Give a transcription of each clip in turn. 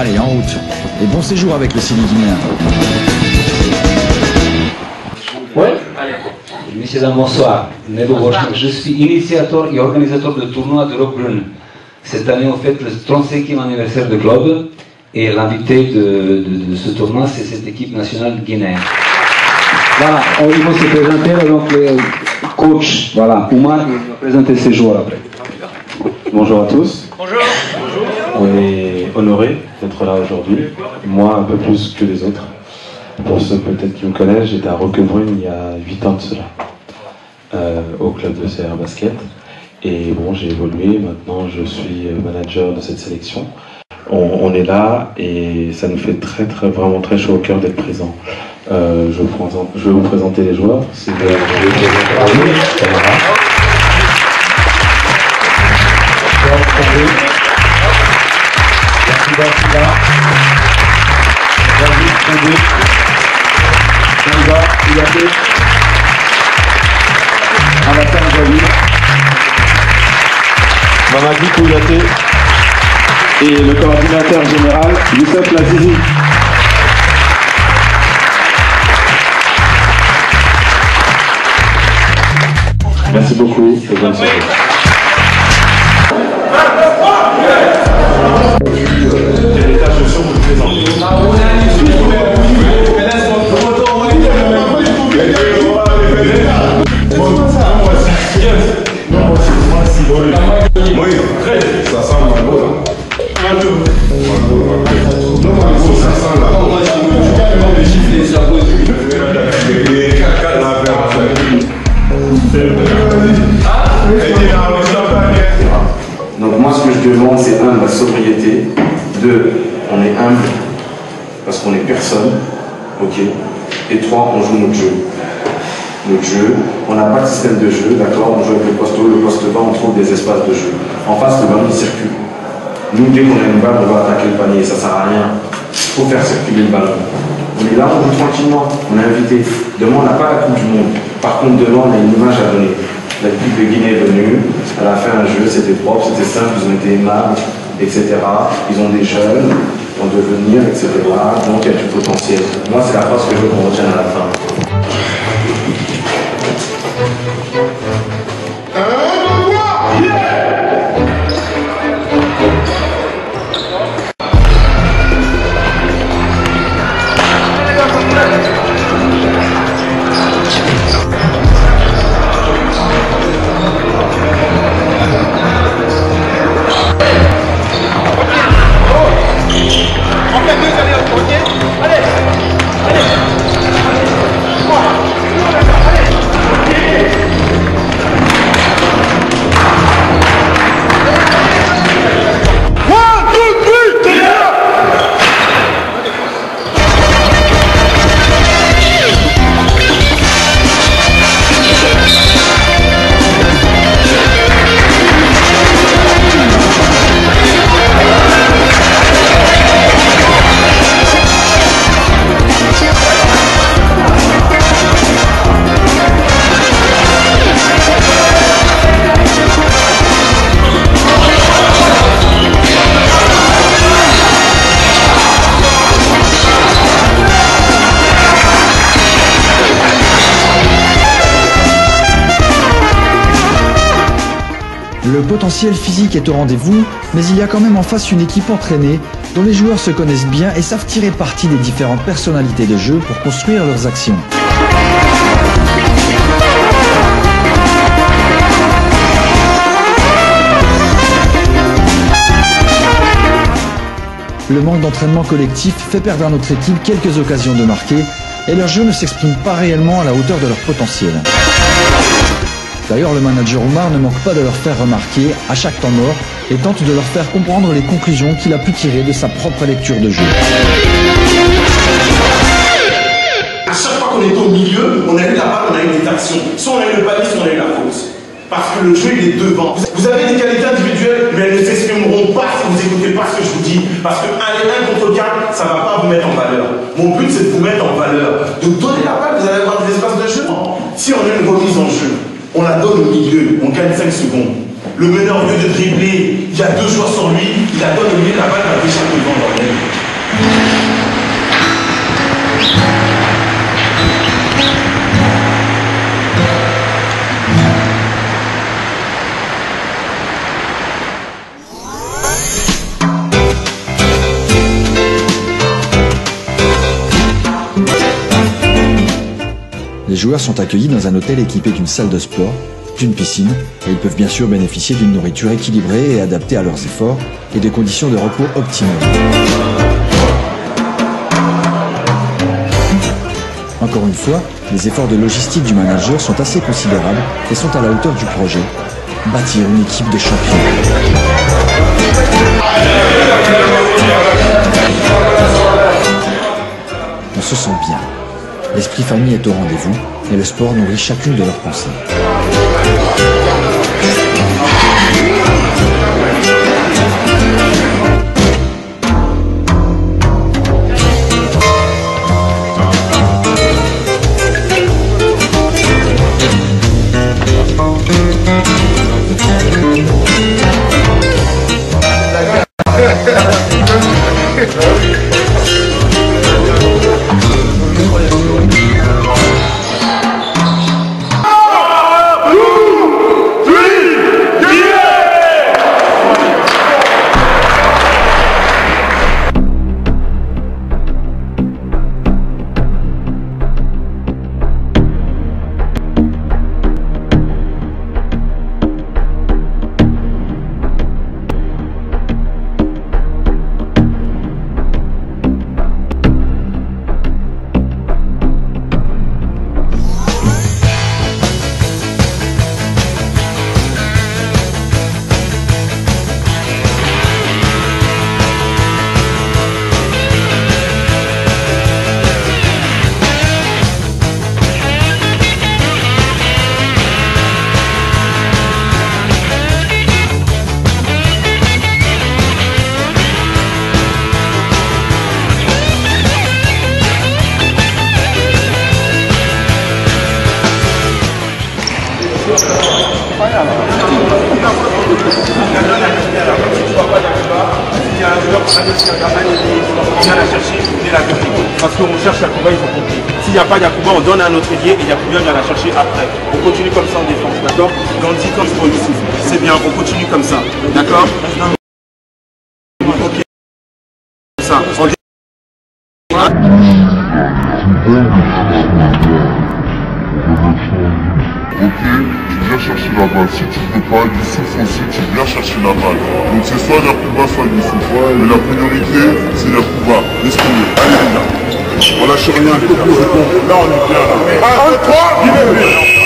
Allez, en route. Et bon séjour avec le Sili guinéen. Ouais. Messieurs, dames, bonsoir. Je suis initiateur et organisateur de tournoi de Rock Brune. Cette année, on fête le 35e anniversaire du club et l'invité de, de, de, ce tournoi, c'est cette équipe nationale guinéenne. Voilà, ils vont se présenter, donc les coachs, voilà, Oumar, il va présenter ses joueurs après. Bonjour à tous. Bonjour. On est honoré d'être là aujourd'hui, moi un peu plus que les autres. Pour ceux peut-être qui me connaissent, j'étais à Roquebrune il y a 8 ans de cela, euh, au club de CR Basket. Et bon, j'ai évolué, maintenant je suis manager de cette sélection. On, est là et ça nous fait très, très, vraiment très chaud au cœur d'être présent. Euh, je, présente, je, vais vous présenter les joueurs. C'est de, Mamadi Kouyaté et le coordinateur général Youssef Lazizi. Merci beaucoup et bonne soirée. Oui, ça un beau Donc moi ce que je demande c'est un, la sobriété, deux, on est humble parce qu'on est personne, ok, et trois, on joue notre jeu. Notre jeu, on n'a pas de système de jeu, d'accord, on joue avec le poste haut, le poste bas, on trouve des espaces de jeu. En face, le ballon circule. Nous, dès qu'on a une balle, on va attaquer le panier, ça sert à rien. Il faut faire circuler le ballon. On est là, on joue tranquillement, on est invité. Demain, on n'a pas la Coupe du Monde. Par contre, demain, on a une image à donner. L'équipe de Guinée est venue, elle a fait un jeu, c'était propre, c'était simple, ils ont été aimables, etc. Ils ont des jeunes, vont devenir, etc. Donc il y a du potentiel. Moi, c'est la phrase que je veux qu'on retienne à la fin. Ah! Le potentiel physique est au rendez-vous, mais il y a quand même en face une équipe entraînée, dont les joueurs se connaissent bien et savent tirer parti des différentes personnalités de jeu pour construire leurs actions. Le manque d'entraînement collectif fait perdre à notre équipe quelques occasions de marquer et leur jeu ne s'exprime pas réellement à la hauteur de leur potentiel. D'ailleurs, le manager Omar ne manque pas de leur faire remarquer à chaque temps mort et tente de leur faire comprendre les conclusions qu'il a pu tirer de sa propre lecture de jeu. À chaque fois qu'on est au milieu, on a eu la balle, on a eu des actions. Soit on a eu le panier, soit on a eu la faute. Parce que le jeu, il est devant. Vous avez des qualités individuelles, mais elles ne s'exprimeront pas si vous n'écoutez pas ce que je vous dis. Parce que 1 et 1 contre 4, ça ne va pas vous mettre en valeur. Mon but, c'est de vous mettre en valeur. De donner la on la donne au milieu, on gagne 5 secondes. Le meneur, au lieu de dribbler, il y a deux joueurs sur lui, il attend de lui, la balle va pêcher devant joueurs sont accueillis dans un hôtel équipé d'une salle de sport, d'une piscine, et ils peuvent bien sûr bénéficier d'une nourriture équilibrée et adaptée à leurs efforts et de conditions de repos optimales. Encore une fois, les efforts de logistique du manager sont assez considérables et sont à la hauteur du projet, bâtir une équipe de champions. On se sent bien. L'esprit famille est au rendez-vous et le sport nourrit chacune de leurs pensées. Parce qu'on cherche Yakuba, il faut compter. S'il n'y a pas Yakuba, on donne à notre ailier et Yakuba vient la chercher après. On continue comme ça en défense, d'accord? Gandhi comme Youssouf. C'est bien, on continue comme ça, d'accord? Ça, Ok, tu viens chercher la balle. Si tu ne peux pas, Youssouf aussi, tu viens chercher la balle. Donc c'est soit Yakuba, soit Youssouf. Mais la priorité, c'est Yakuba. Laisse tomber. Allez les gars. On lâche rien. Bon. Là, on est bien là. 1, 2, 3, libéré.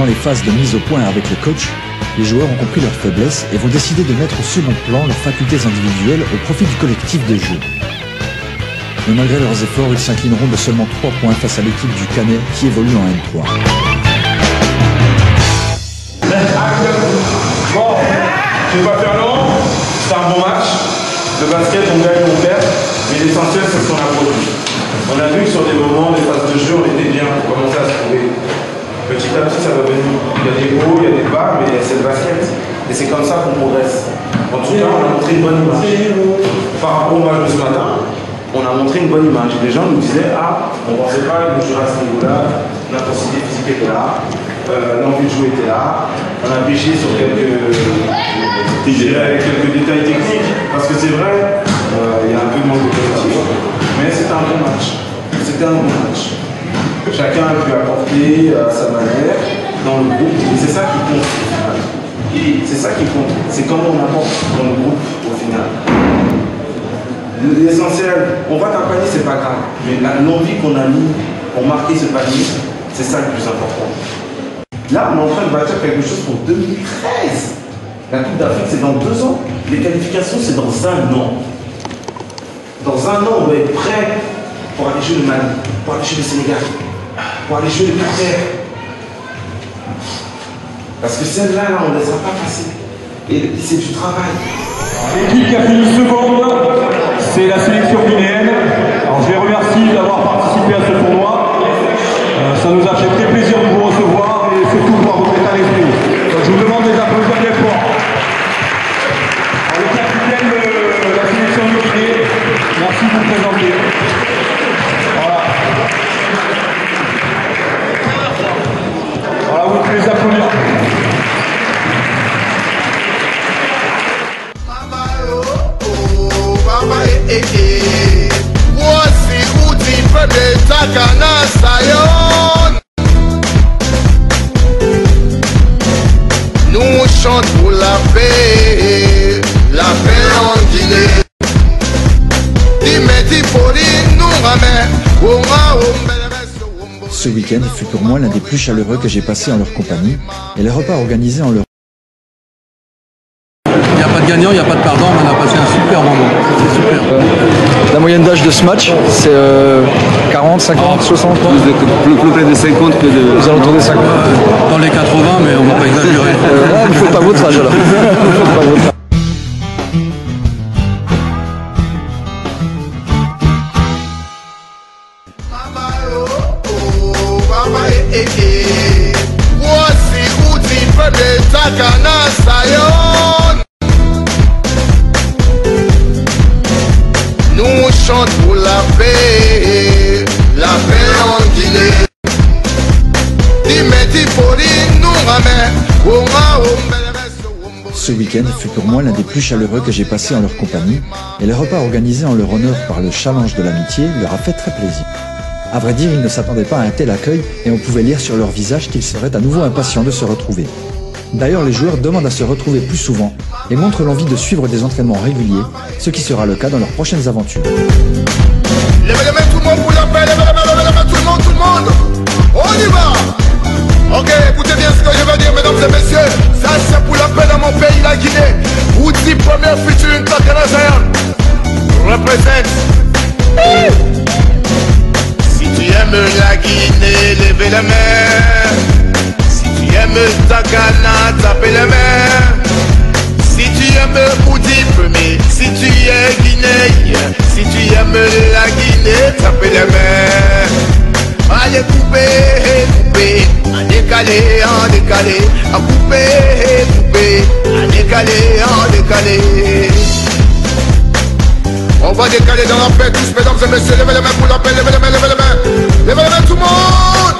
Pendant les phases de mise au point avec le coach, les joueurs ont compris leurs faiblesses et vont décider de mettre au second plan leurs facultés individuelles au profit du collectif de jeu. Mais malgré leurs efforts, ils s'inclineront de seulement 3 points face à l'équipe du Canet qui évolue en N3. Bon, je pas faire long? C'est un bon match. Le basket, on gagne, on perd. Mais l'essentiel, c'est ce qu'on a produit. On a vu que sur des moments, des phases de jeu, on était bien. On commençait à se trouver. Petit à petit, ça va venir. Il y a des hauts, il y a des bas, mais c'est le basket. Et c'est comme ça qu'on progresse. En tout cas, on a montré une bonne image. Par rapport au match de ce matin, on a montré une bonne image. Les gens nous disaient Ah, on ne pensait pas nous jouer à ce niveau-là, l'intensité physique était là, euh, l'envie de jouer était là. On a pêché sur quelques, quelques détails techniques, parce que c'est vrai, euh, il y a un peu de manque de collectif. Mais c'était un bon match. C'était un bon match. Chacun a pu apporter à sa manière dans le groupe, et c'est ça qui compte au final. C'est ça qui compte. C'est comment on apporte dans le groupe au final. L'essentiel, on voit qu'un panier, c'est pas grave. Mais l'envie qu'on a mis pour marquer ce panier, c'est ça le plus important. Là, on est en train de bâtir quelque chose pour 2013. La Coupe d'Afrique, c'est dans deux ans. Les qualifications, c'est dans un an. Dans un an, on va être prêt pour aller jouer le Mali, pour aller jouer le Sénégal, pour aller jouer le Qatar. Parce que celle-là, là, on ne les a pas passées. Et c'est du travail. L'équipe qui a fini seconde, c'est la sélection guinéenne. Alors je les remercie d'avoir participé à ce tournoi. Euh, ça nous a fait très plaisir de vous recevoir et surtout voir votre état d'esprit. Je vous demande des applaudissements bien forts. Alors, le capitaine de la sélection de Guinée, merci de vous présenter. Ce week-end fut pour moi l'un des plus chaleureux que j'ai passé en leur compagnie et les repas organisés en leur gagnant, il n'y a pas de perdant, mais on a passé un super moment. C'était super. La moyenne d'âge de ce match, c'est euh, 40, 50, 60 ans Plus, plus près de 50 que de. Aux alentours des 50. Dans les 80, mais on ne va pas exagérer. Euh, il ne faut pas votre âge alors. Ce week-end fut pour moi l'un des plus chaleureux que j'ai passé en leur compagnie et les repas organisés en leur honneur par le challenge de l'amitié leur a fait très plaisir. À vrai dire, ils ne s'attendaient pas à un tel accueil et on pouvait lire sur leur visage qu'ils seraient à nouveau impatients de se retrouver. D'ailleurs, les joueurs demandent à se retrouver plus souvent et montrent l'envie de suivre des entraînements réguliers, ce qui sera le cas dans leurs prochaines aventures. La On y va Ok, écoutez bien ce que je veux dire, mesdames et messieurs. Ça, c'est pour la paix dans mon pays, la Guinée. Outil première Takana Zion. Représente. Si tu aimes la Guinée, levez les mains. Tu aimes Takana, tapez les mains. Si tu aimes Oudi premier, si tu es guinéen, si tu aimes la Guinée, tapez les mains. Allez couper, couper, en décalé, en décalé, à couper, couper, en décalé, en décalé. On va décaler dans la paix, tous mesdames et messieurs, levez les mains pour la paix, levez les mains, levez les mains, levez les mains tout le monde.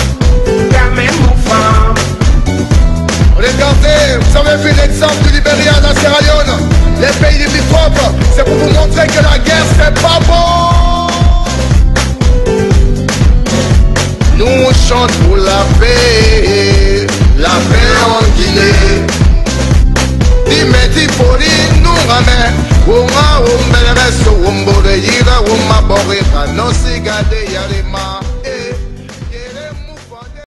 Regardez, vous avez vu l'exemple du Libéria, de la Sierra Leone, les pays limitrophes, c'est pour vous montrer que la guerre c'est pas bon. Nous chantons pour la paix, la paix en Guinée. Dimeti pori nous ramène, yarima.